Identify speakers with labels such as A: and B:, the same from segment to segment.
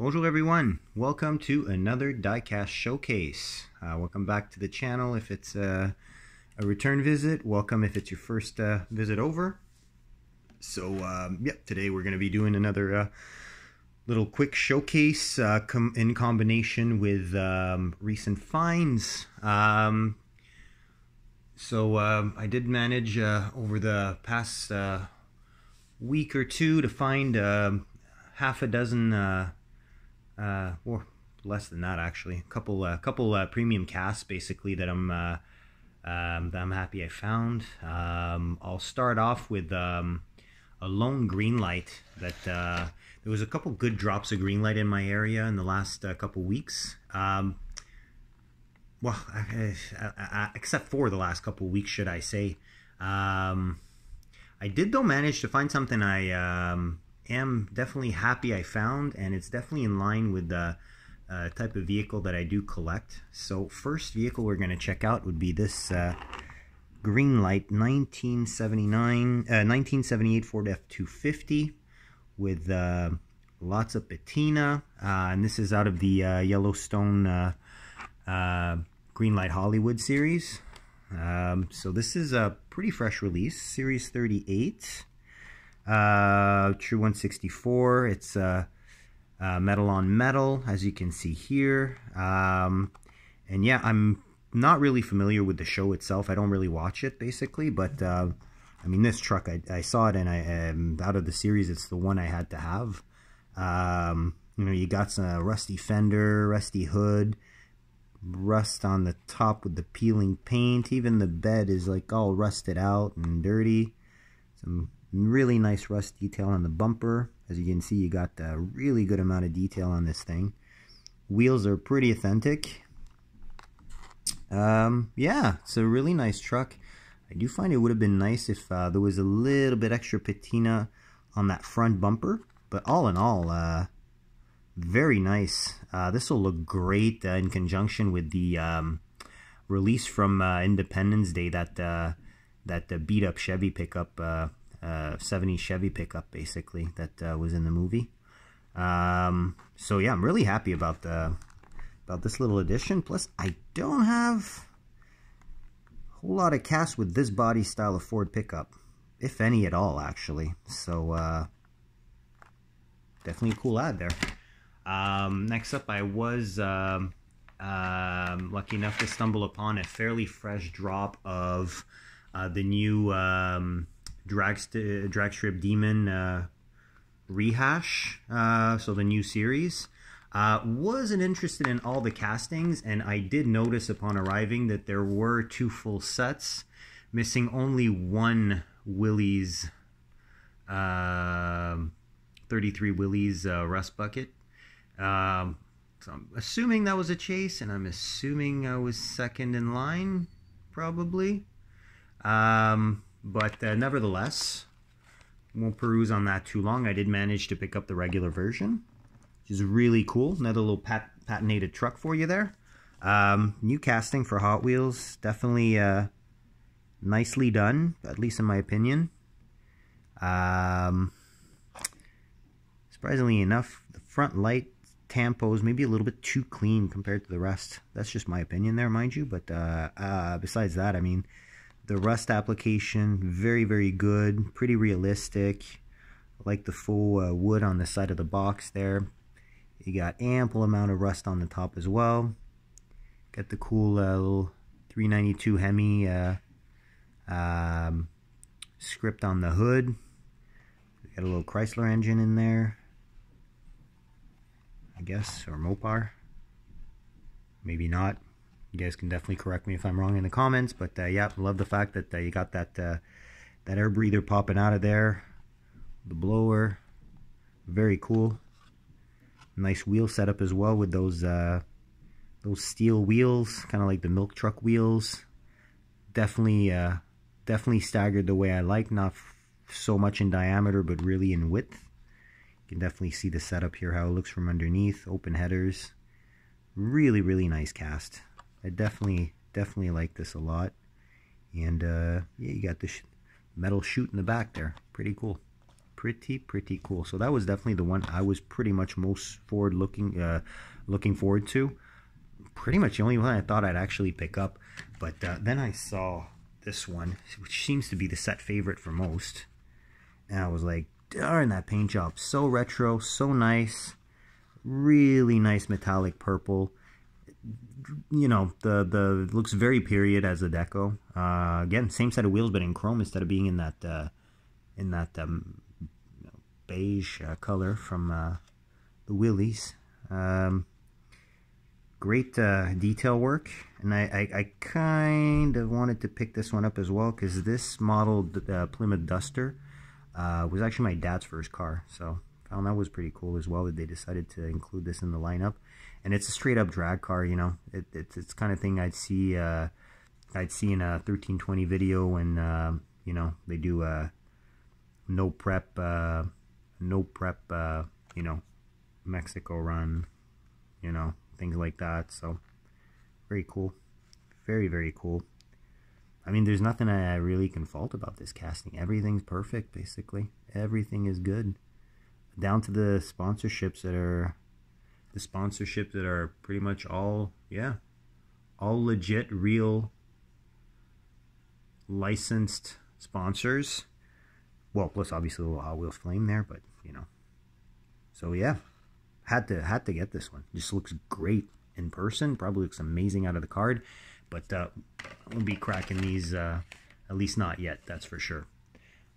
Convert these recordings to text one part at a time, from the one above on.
A: Bonjour everyone, welcome to another diecast showcase. Uh, welcome back to the channel if it's uh, a return visit, welcome if it's your first uh, visit over. So um, yep, today we're going to be doing another uh, little quick showcase uh, com in combination with um, recent finds. Um, so um, I did manage over the past week or two to find um, half a dozen uh, or less than that actually. A couple, uh, couple uh, premium casts basically that I'm uh, um, that I'm happy I found. Um, I'll start off with um, a lone Greenlight that uh, there was a couple good drops of Greenlight in my area in the last uh, couple weeks. Um, well, except for the last couple weeks, should I say? Um, I did though manage to find something I um, am definitely happy I found, and it's definitely in line with the uh, type of vehicle that I do collect. So first vehicle we're going to check out would be this uh, Greenlight 1979, uh, 1978 Ford F250 with uh, lots of patina, uh, and this is out of the uh, Yellowstone uh, Greenlight Hollywood series. Um, so this is a pretty fresh release, Series 38. Uh, True 164. It's uh, uh, metal on metal, as you can see here. Um, and yeah, I'm not really familiar with the show itself. I don't really watch it, basically. But, uh, I mean, this truck, I, I saw it, and I um, out of the series, it's the one I had to have. Um, you know, you got some rusty fender, rusty hood, rust on the top with the peeling paint. Even the bed is like all rusted out and dirty. Some Really nice rust detail on the bumper. As you can see, you got a really good amount of detail on this thing. Wheels are pretty authentic. Um, yeah, it's a really nice truck. I do find it would have been nice if uh, there was a little bit extra patina on that front bumper. But all in all, uh, very nice. Uh, this will look great uh, in conjunction with the um, release from uh, Independence Day that uh, that beat up Chevy pickup uh, 70 Chevy pickup basically that uh, was in the movie. Um, so yeah, I'm really happy about the about this little addition. Plus, I don't have a whole lot of cast with this body style of Ford pickup, if any at all, actually. So uh, definitely a cool ad there. Um, next up, I was um, um, lucky enough to stumble upon a fairly fresh drop of uh, the new um, drag, drag strip demon uh, rehash uh, so the new series. Uh, wasn't interested in all the castings and i did notice upon arriving that there were two full sets missing only one Willys uh, 33 Willys uh, rust bucket. Um, so i'm assuming that was a chase and i'm assuming i was second in line probably. Um, but uh, nevertheless, won't peruse on that too long. I did manage to pick up the regular version, which is really cool. Another little pat patinated truck for you there. Um, new casting for Hot Wheels. Definitely uh, nicely done, at least in my opinion. Um, surprisingly enough, the front light tampos maybe a little bit too clean compared to the rest. That's just my opinion there, mind you. But uh, uh, besides that, I mean, the rust application, very, very good. Pretty realistic. I like the full uh, wood on the side of the box there. You got ample amount of rust on the top as well. Got the cool uh, little 392 Hemi uh, um, script on the hood. Got a little Chrysler engine in there. I guess, or Mopar. Maybe not you guys can definitely correct me if I'm wrong in the comments. But uh, yeah, love the fact that uh, you got that uh, that air breather popping out of there. The blower, very cool. Nice wheel setup as well with those uh, those steel wheels, kind of like the milk truck wheels. Definitely, uh, definitely staggered the way I like. Not so much in diameter, but really in width. You can definitely see the setup here, how it looks from underneath. Open headers. Really, really nice cast. I definitely, definitely like this a lot. And uh, yeah, you got this metal chute in the back there. Pretty cool. pretty pretty cool. So that was definitely the one I was pretty much most forward looking uh, looking forward to. Pretty much the only one I thought I'd actually pick up. But uh, then I saw this one, which seems to be the set favorite for most. And I was like, darn, that paint job. So retro, so nice. Really nice metallic purple. You know, the the looks very period as a deco. Uh, again, same set of wheels, but in chrome instead of being in that uh, in that um, beige uh, color from uh, the Willys. Um, great uh, detail work and I, I, I, kind of wanted to pick this one up as well because this model uh, Plymouth Duster uh, was actually my dad's first car so found that was pretty cool as well that they decided to include this in the lineup and it's a straight up drag car you know it, it's it's kind of thing I'd see uh, I'd see in a 1320 video when uh, you know they do a no prep uh, no prep you know Mexico run you know things like that. So very cool. Very, very cool. I mean, there's nothing I really can fault about this casting. Everything's perfect, basically. Everything is good. Down to the sponsorships that are the sponsorships that are pretty much all, yeah, all legit, real, licensed sponsors. Well, plus obviously a little Hot Wheels Flame there, but you know. So yeah, had to had to get this one. Just looks great in person. Probably looks amazing out of the card, but uh, won't be cracking these. Uh, at least not yet. That's for sure.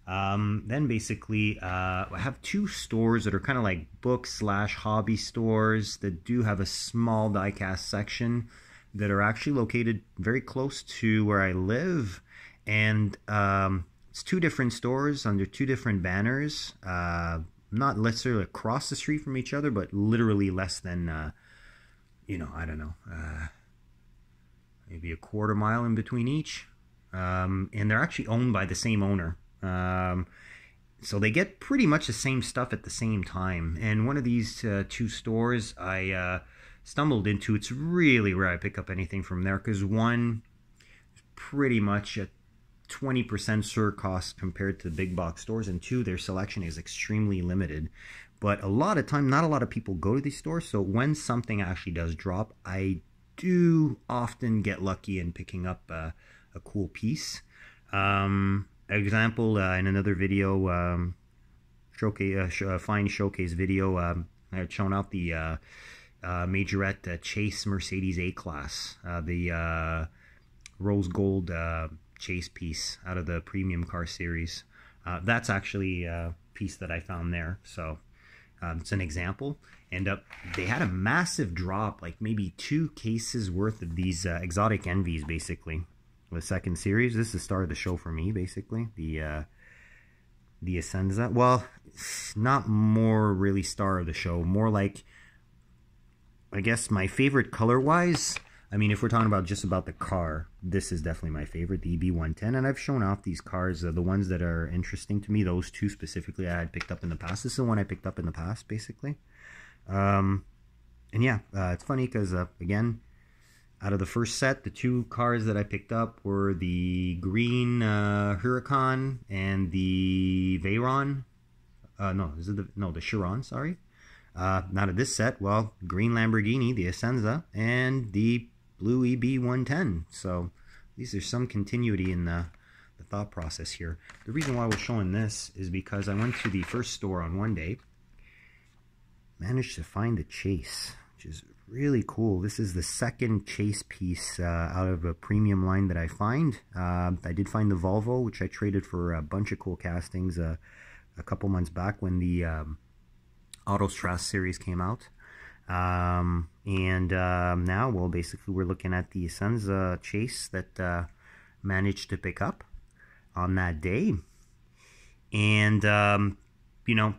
A: Um, then basically, uh, I have two stores that are kind of like book slash hobby stores that do have a small diecast section that are actually located very close to where I live, and um, it's two different stores under two different banners. Uh, not necessarily across the street from each other, but literally less than, uh, you know, I don't know, uh, maybe a quarter mile in between each. Um, and they're actually owned by the same owner. Um, so they get pretty much the same stuff at the same time. And one of these uh, two stores I uh, stumbled into, it's really rare I pick up anything from there because one is pretty much a 20% sur cost compared to the big box stores, and two, their selection is extremely limited. But a lot of time, not a lot of people go to these stores, so when something actually does drop, I do often get lucky in picking up a cool piece. Um, example, uh, in another video, um, showcase, uh, fine showcase video, um, I had shown out the uh, uh, Majorette uh, Chase Mercedes A-Class, uh, the uh, rose gold uh, chase piece out of the premium car series. Uh, that's actually a piece that I found there. So um, it's an example. And uh, they had a massive drop, like maybe two cases worth of these uh, exotic envies, basically. The second series. This is the start of the show for me, basically. The uh, the Essenza. Well, not more really star of the show. More like, I guess, my favorite color-wise I mean, if we're talking about just about the car, this is definitely my favorite, the EB110. And I've shown off these cars, uh, the ones that are interesting to me, those two specifically I had picked up in the past. This is the one I picked up in the past, basically. Um, and yeah, uh, it's funny because, uh, again, out of the first set, the two cars that I picked up were the green uh, Huracan and the Veyron. Uh, no, is it the, no, the Chiron, sorry. Uh, not of this set, well, green Lamborghini, the Essenza, and the Blue EB110. So these are some continuity in the, the thought process here. The reason why we're showing this is because I went to the first store on one day, managed to find the Chase, which is really cool. This is the second Chase piece uh, out of a premium line that I find. Uh, I did find the Volvo, which I traded for a bunch of cool castings uh, a couple months back when the um, Autostrasse series came out. Um, and um, now, well, basically, we're looking at the Essenza Chase that uh, managed to pick up on that day. And, um, you know,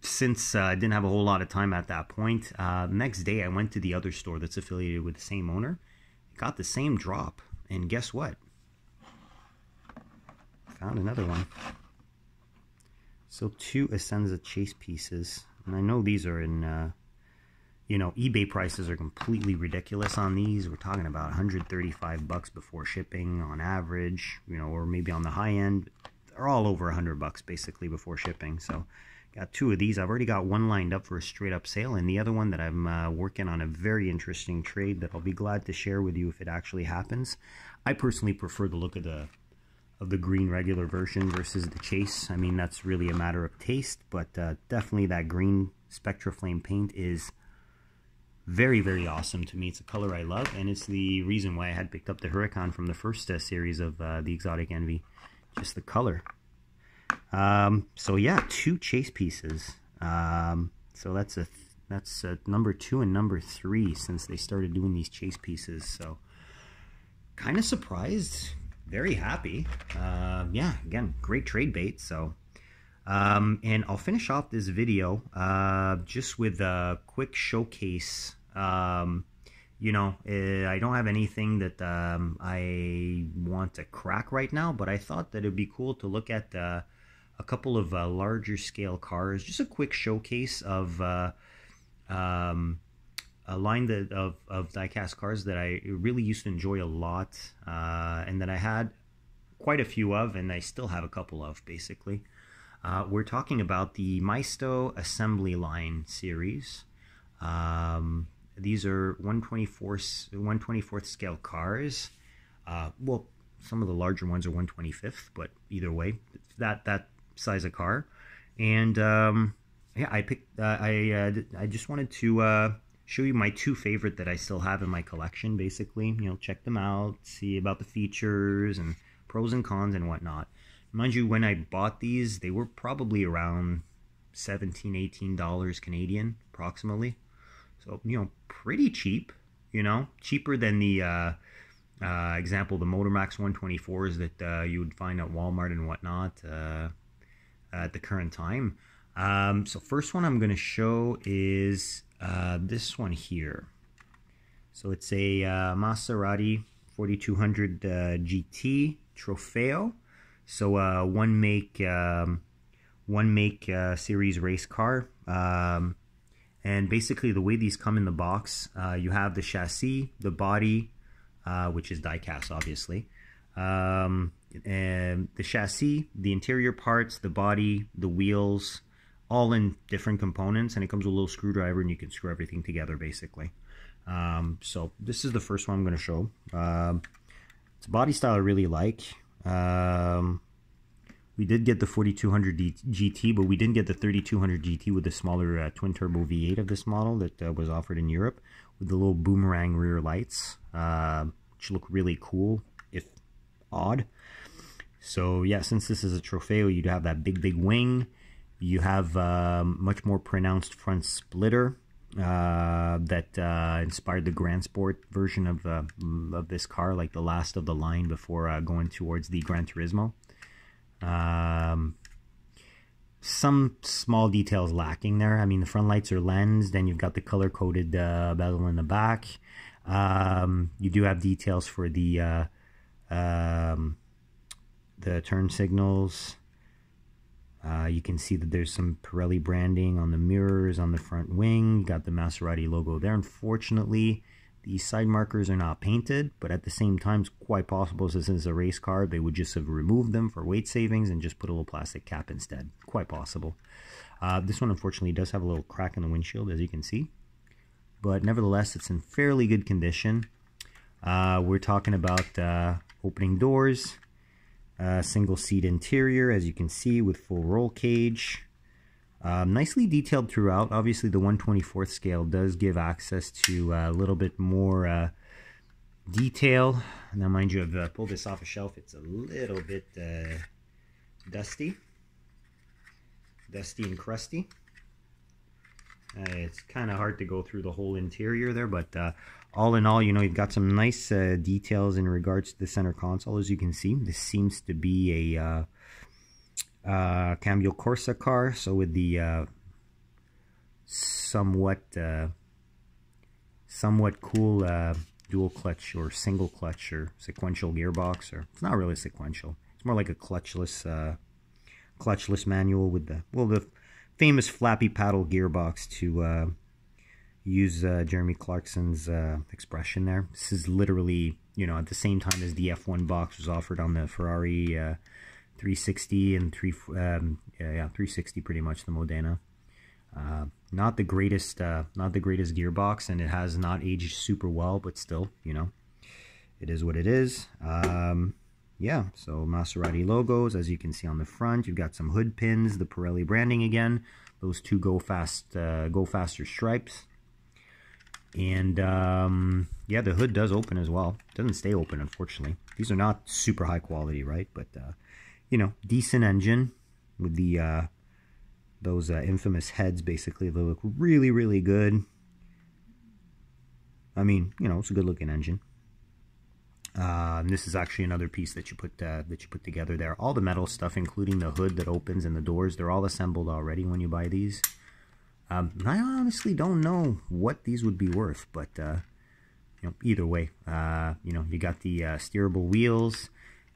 A: since uh, I didn't have a whole lot of time at that point, uh, next day I went to the other store that's affiliated with the same owner, got the same drop, and guess what? Found another one. So two Essenza Chase pieces and I know these are in, uh, you know, eBay prices are completely ridiculous on these. We're talking about 135 bucks before shipping on average, you know, or maybe on the high end. They're all over hundred bucks basically before shipping. So got two of these. I've already got one lined up for a straight up sale, and the other one that I'm uh, working on a very interesting trade that I'll be glad to share with you if it actually happens. I personally prefer the look of the of the green regular version versus the chase. I mean, that's really a matter of taste, but uh, definitely that green Spectraflame paint is very, very awesome to me. It's a color I love, and it's the reason why I had picked up the Huracan from the first uh, series of uh, the Exotic Envy. Just the color. Um, so yeah, two chase pieces. Um, so that's a that's a number two and number three since they started doing these chase pieces. So kind of surprised, very happy. Uh, yeah, again, great trade bait. So um, and I'll finish off this video uh, just with a quick showcase um, you know, uh, I don't have anything that um, I want to crack right now, but I thought that it'd be cool to look at a couple of uh, larger scale cars. Just a quick showcase of uh, um, a line that, of, of diecast cars that I really used to enjoy a lot uh, and that I had quite a few of, and I still have a couple of basically. Uh, we're talking about the Maisto Assembly Line series. Um, these are 124th, 124th scale cars. Uh, well, some of the larger ones are 125th, but either way, that that size of car. And um, yeah, I picked. Uh, I uh, I just wanted to uh, show you my two favorite that I still have in my collection. Basically, you know, check them out, see about the features and pros and cons and whatnot. Mind you, when I bought these, they were probably around 17 18 dollars Canadian, approximately. So, you know, pretty cheap, you know, cheaper than the uh, uh, example, the Motormax 124s that uh, you would find at Walmart and whatnot uh, at the current time. Um, so first one I'm going to show is uh, this one here. So it's a uh, Maserati 4200 GT Trofeo. So one make um, one make series race car. Um, and basically, the way these come in the box, uh, you have the chassis, the body, uh, which is die-cast, obviously, um, and the chassis, the interior parts, the body, the wheels, all in different components, and it comes with a little screwdriver, and you can screw everything together, basically. Um, so this is the first one I'm going to show. Um, it's a body style I really like. Um, we did get the 4200 GT, but we didn't get the 3200 GT with the smaller uh, twin turbo V8 of this model that uh, was offered in Europe with the little boomerang rear lights, uh, which look really cool, odd. So yeah, since this is a Trofeo, you'd have that big, big wing. You have um, much more pronounced front splitter uh, that uh, inspired the Grand Sport version of uh, of this car, like the last of the line before uh, going towards the Gran Turismo. Um, some small details lacking there. I mean, the front lights are lensed, and you've got the color coded uh, bezel in the back. Um, you do have details for the um, the turn signals. Uh, you can see that there's some Pirelli branding on the mirrors on the front wing. Got the Maserati logo there. Unfortunately, these side markers are not painted, but at the same time, it's quite possible since it's a race car, they would just have removed them for weight savings and just put a little plastic cap instead. Quite possible. Uh, this one, unfortunately, does have a little crack in the windshield, as you can see. But nevertheless, it's in fairly good condition. Uh, we're talking about uh, opening doors, uh, single seat interior, as you can see, with full roll cage. Um, nicely detailed throughout. Obviously, the 124th scale does give access to a little bit more uh, detail. Now, mind you, I've uh, pulled this off a shelf. It's a little bit uh, dusty. Dusty and crusty. Uh, it's kind of hard to go through the whole interior there, but uh, all in all, you know, you've got some nice details in regards to the center console, as you can see. This seems to be a uh, Cambio Corsa car. So with the uh, somewhat uh, somewhat cool uh, dual clutch or single clutch or sequential gearbox, or it's not really sequential. It's more like a clutchless uh, clutchless manual with the well the famous flappy paddle gearbox to uh, use uh, Jeremy Clarkson's uh, expression there. This is literally, you know, at the same time as the F1 box was offered on the Ferrari uh, 360 and three um, yeah, yeah 360 pretty much the Modena. Uh, not the greatest uh, not the greatest gearbox, and it has not aged super well, but still, you know, it is what it is. Um, yeah, so Maserati logos, as you can see on the front. You've got some hood pins, the Pirelli branding again. Those two go fast, uh, go faster stripes. And um, yeah, the hood does open as well. Doesn't stay open, unfortunately. These are not super high quality, right? But uh, you know, decent engine with the uh, those uh, infamous heads. Basically, they look really, really good. I mean, you know, it's a good-looking engine. Uh, this is actually another piece that you put uh, that you put together there. All the metal stuff, including the hood that opens and the doors, they're all assembled already when you buy these. Um, I honestly don't know what these would be worth, but uh, you know, either way, uh, you know, you got the uh, steerable wheels.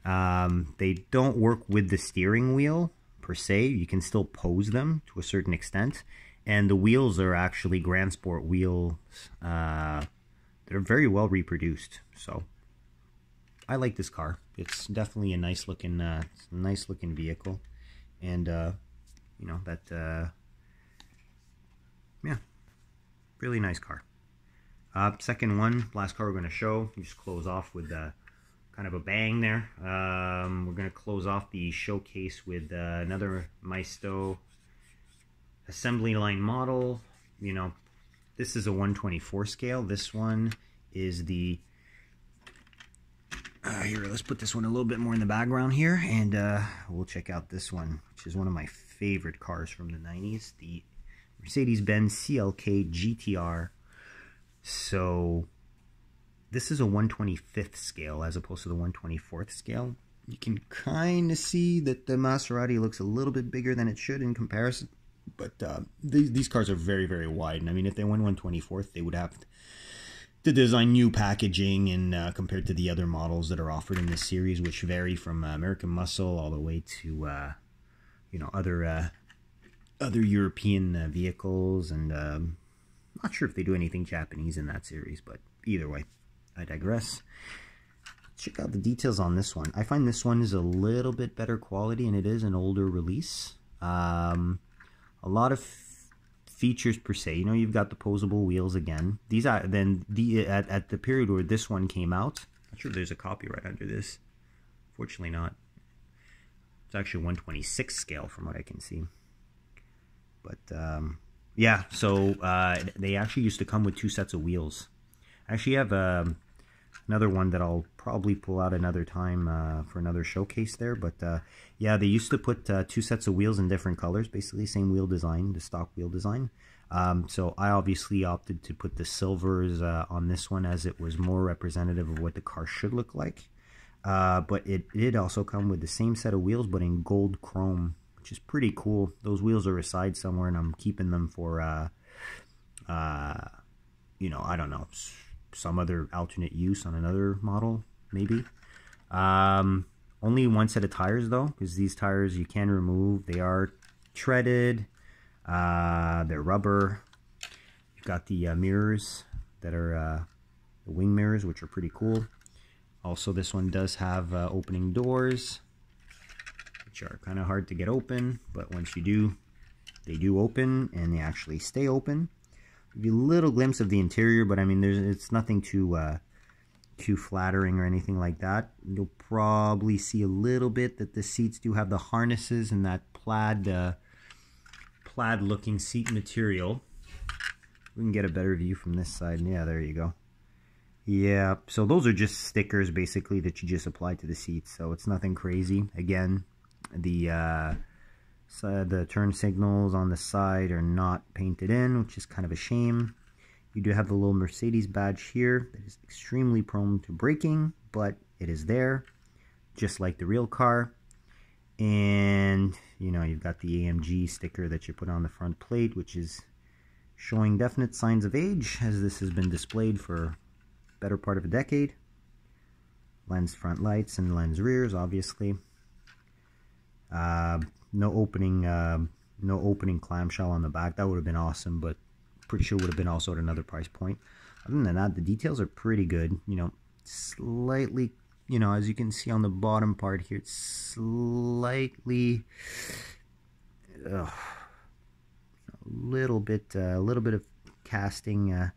A: Um, they don't work with the steering wheel per se. You can still pose them to a certain extent, and the wheels are actually Grand Sport wheels. Uh, they're very well reproduced, so I like this car. It's definitely a nice looking, uh, nice looking vehicle, and uh, you know that, uh, yeah, really nice car. Uh, second one, last car we're going to show. You just close off with uh, kind of a bang there. Um, we're going to close off the showcase with uh, another Maisto assembly line model. You know, this is a 124 scale. This one is the uh, here, let's put this one a little bit more in the background here, and uh, we'll check out this one, which is one of my favorite cars from the 90s, the Mercedes-Benz CLK GTR. So, this is a 125th scale as opposed to the 124th scale. You can kind of see that the Maserati looks a little bit bigger than it should in comparison, but uh, these, these cars are very, very wide. And I mean, if they went 124th, they would have to design new packaging and uh, compared to the other models that are offered in this series, which vary from uh, American Muscle all the way to uh, you know other uh, other European uh, vehicles, and um, not sure if they do anything Japanese in that series, but either way, I digress. Check out the details on this one. I find this one is a little bit better quality, and it is an older release. Um, a lot of features per se. You know, you've got the posable wheels again. These are then the at, at the period where this one came out. Not sure there's a copyright under this. Fortunately, not. It's actually 126 scale from what I can see. But um, yeah, so uh, they actually used to come with two sets of wheels. I actually have um, another one that I'll probably pull out another time uh, for another showcase there. But uh, yeah, they used to put uh, two sets of wheels in different colors, basically same wheel design, the stock wheel design. Um, so I obviously opted to put the silvers uh, on this one as it was more representative of what the car should look like. Uh, but it did also come with the same set of wheels, but in gold chrome, which is pretty cool. Those wheels are aside somewhere, and I'm keeping them for, uh, uh, you know, I don't know, some other alternate use on another model, maybe. Um, only one set of tires though, because these tires you can remove. They are treaded. Uh, they're rubber. You've got the uh, mirrors that are uh, the wing mirrors, which are pretty cool. Also, this one does have uh, opening doors, which are kind of hard to get open, but once you do, they do open and they actually stay open. Give you a little glimpse of the interior, but I mean, there's it's nothing too uh, too flattering or anything like that. You'll probably see a little bit that the seats do have the harnesses and that plaid uh, plaid looking seat material. We can get a better view from this side. Yeah, there you go. Yeah, so those are just stickers basically that you just apply to the seats. So it's nothing crazy. Again, the uh, so the turn signals on the side are not painted in, which is kind of a shame. You do have the little Mercedes badge here that is extremely prone to braking, but it is there, just like the real car. And, you know, you've got the AMG sticker that you put on the front plate, which is showing definite signs of age, as this has been displayed for better part of a decade. Lens front lights and lens rears, obviously. Uh, no opening uh, no opening clamshell on the back. That would have been awesome, but pretty sure would have been also at another price point. Other than that, the details are pretty good. You know, slightly, you know, as you can see on the bottom part here, it's slightly, a little bit, uh, a little bit of casting, uh,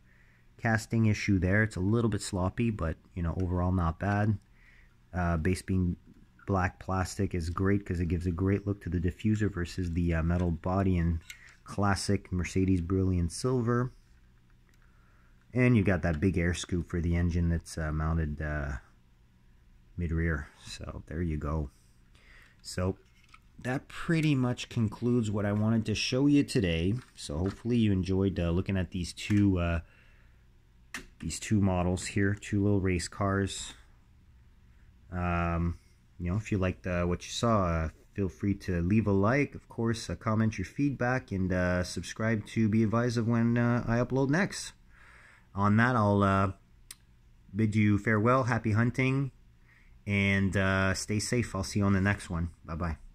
A: casting issue there. It's a little bit sloppy, but you know, overall not bad. Uh, base being black plastic is great because it gives a great look to the diffuser versus the uh, metal body and classic Mercedes Brilliant Silver. And you got that big air scoop for the engine that's uh, mounted uh, mid-rear. So there you go. So that pretty much concludes what I wanted to show you today. So hopefully you enjoyed uh, looking at these two uh, these two models here, two little race cars. Um, you know, if you liked uh, what you saw, uh, feel free to leave a like, of course, uh, comment your feedback, and uh, subscribe to be advised of when uh, I upload next. On that, I'll uh, bid you farewell, happy hunting, and stay safe. I'll see you on the next one. Bye-bye.